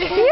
Go!